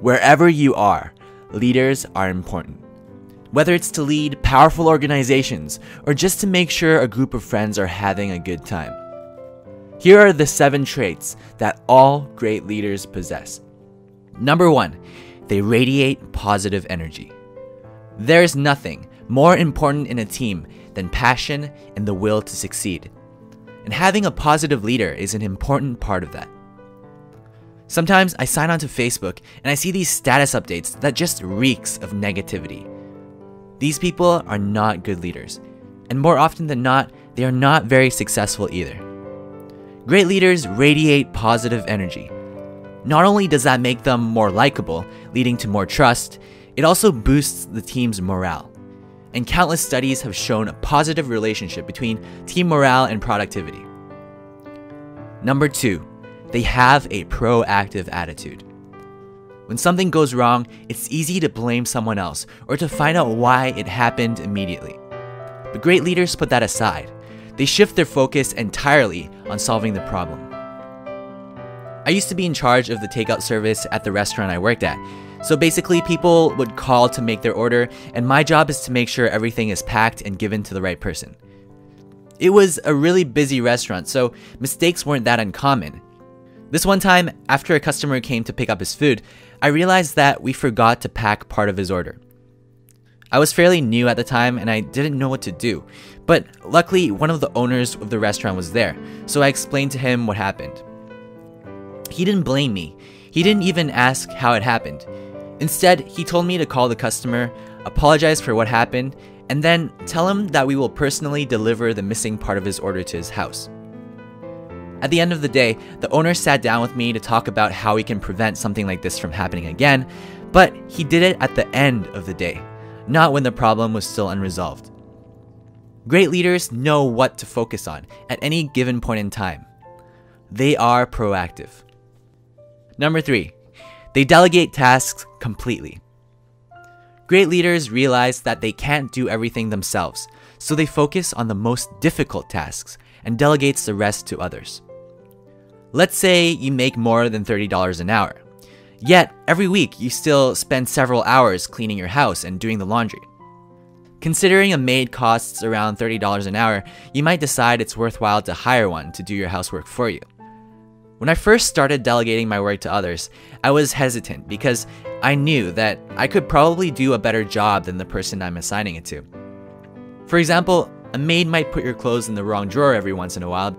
Wherever you are, leaders are important. Whether it's to lead powerful organizations or just to make sure a group of friends are having a good time. Here are the seven traits that all great leaders possess. Number one, they radiate positive energy. There's nothing more important in a team than passion and the will to succeed. And having a positive leader is an important part of that. Sometimes I sign onto Facebook and I see these status updates that just reeks of negativity. These people are not good leaders, and more often than not, they are not very successful either. Great leaders radiate positive energy. Not only does that make them more likable, leading to more trust, it also boosts the team's morale. And countless studies have shown a positive relationship between team morale and productivity. Number two, they have a proactive attitude. When something goes wrong, it's easy to blame someone else or to find out why it happened immediately. But great leaders put that aside. They shift their focus entirely on solving the problem. I used to be in charge of the takeout service at the restaurant I worked at. So basically, people would call to make their order, and my job is to make sure everything is packed and given to the right person. It was a really busy restaurant, so mistakes weren't that uncommon. This one time, after a customer came to pick up his food, I realized that we forgot to pack part of his order. I was fairly new at the time and I didn't know what to do, but luckily one of the owners of the restaurant was there, so I explained to him what happened. He didn't blame me, he didn't even ask how it happened. Instead, he told me to call the customer, apologize for what happened, and then tell him that we will personally deliver the missing part of his order to his house. At the end of the day, the owner sat down with me to talk about how we can prevent something like this from happening again, but he did it at the end of the day, not when the problem was still unresolved. Great leaders know what to focus on at any given point in time. They are proactive. Number three, they delegate tasks completely. Great leaders realize that they can't do everything themselves, so they focus on the most difficult tasks and delegates the rest to others. Let's say you make more than $30 an hour. Yet, every week you still spend several hours cleaning your house and doing the laundry. Considering a maid costs around $30 an hour, you might decide it's worthwhile to hire one to do your housework for you. When I first started delegating my work to others, I was hesitant because I knew that I could probably do a better job than the person I'm assigning it to. For example, a maid might put your clothes in the wrong drawer every once in a while,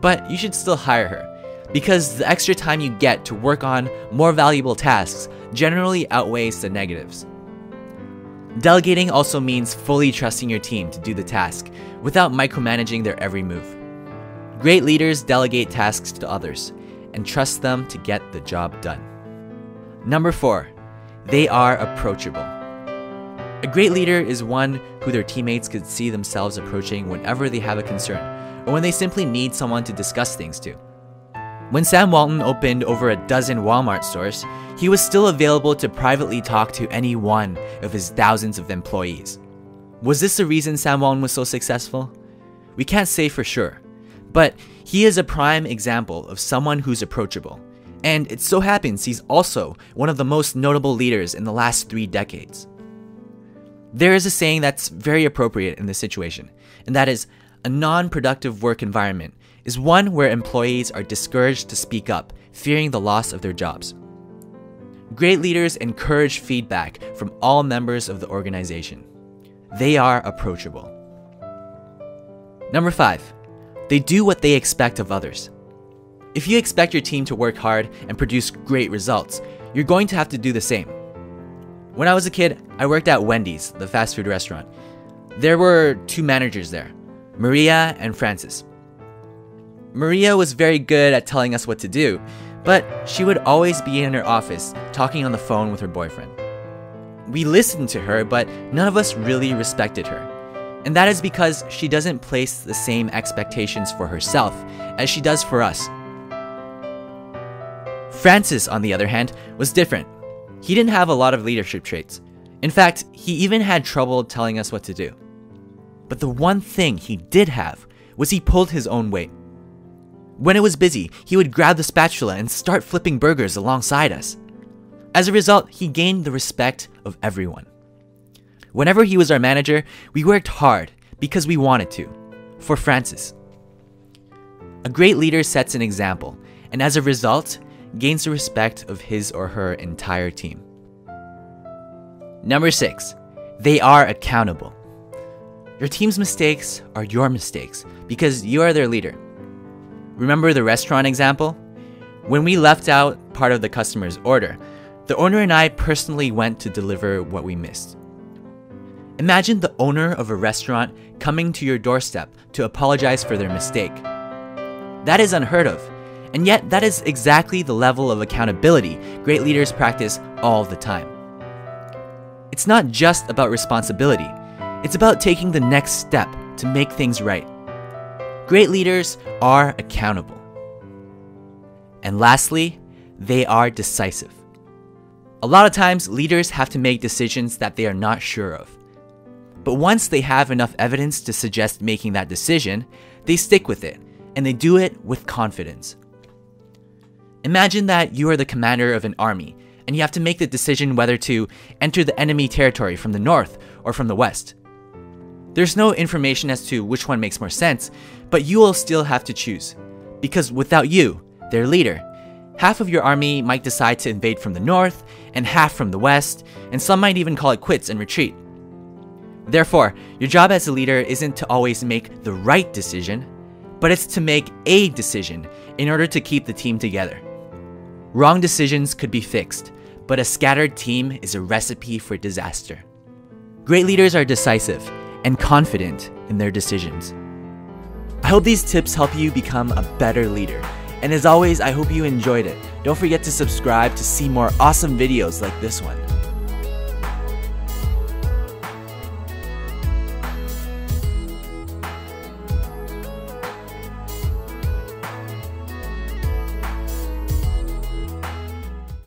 but you should still hire her because the extra time you get to work on more valuable tasks generally outweighs the negatives. Delegating also means fully trusting your team to do the task without micromanaging their every move. Great leaders delegate tasks to others and trust them to get the job done. Number four, they are approachable. A great leader is one who their teammates could see themselves approaching whenever they have a concern or when they simply need someone to discuss things to. When Sam Walton opened over a dozen Walmart stores, he was still available to privately talk to any one of his thousands of employees. Was this the reason Sam Walton was so successful? We can't say for sure, but he is a prime example of someone who's approachable. And it so happens he's also one of the most notable leaders in the last three decades. There is a saying that's very appropriate in this situation, and that is a non productive work environment is one where employees are discouraged to speak up, fearing the loss of their jobs. Great leaders encourage feedback from all members of the organization. They are approachable. Number five, they do what they expect of others. If you expect your team to work hard and produce great results, you're going to have to do the same. When I was a kid, I worked at Wendy's, the fast food restaurant. There were two managers there, Maria and Francis. Maria was very good at telling us what to do, but she would always be in her office talking on the phone with her boyfriend. We listened to her, but none of us really respected her. And that is because she doesn't place the same expectations for herself as she does for us. Francis, on the other hand, was different. He didn't have a lot of leadership traits. In fact, he even had trouble telling us what to do. But the one thing he did have was he pulled his own weight. When it was busy, he would grab the spatula and start flipping burgers alongside us. As a result, he gained the respect of everyone. Whenever he was our manager, we worked hard because we wanted to, for Francis. A great leader sets an example, and as a result, gains the respect of his or her entire team. Number six, they are accountable. Your team's mistakes are your mistakes because you are their leader. Remember the restaurant example? When we left out part of the customer's order, the owner and I personally went to deliver what we missed. Imagine the owner of a restaurant coming to your doorstep to apologize for their mistake. That is unheard of, and yet that is exactly the level of accountability great leaders practice all the time. It's not just about responsibility, it's about taking the next step to make things right. Great leaders are accountable. And lastly, they are decisive. A lot of times, leaders have to make decisions that they are not sure of. But once they have enough evidence to suggest making that decision, they stick with it, and they do it with confidence. Imagine that you are the commander of an army, and you have to make the decision whether to enter the enemy territory from the north or from the west. There's no information as to which one makes more sense, but you will still have to choose. Because without you, their leader, half of your army might decide to invade from the north and half from the west, and some might even call it quits and retreat. Therefore, your job as a leader isn't to always make the right decision, but it's to make a decision in order to keep the team together. Wrong decisions could be fixed, but a scattered team is a recipe for disaster. Great leaders are decisive and confident in their decisions. I hope these tips help you become a better leader. And as always, I hope you enjoyed it. Don't forget to subscribe to see more awesome videos like this one.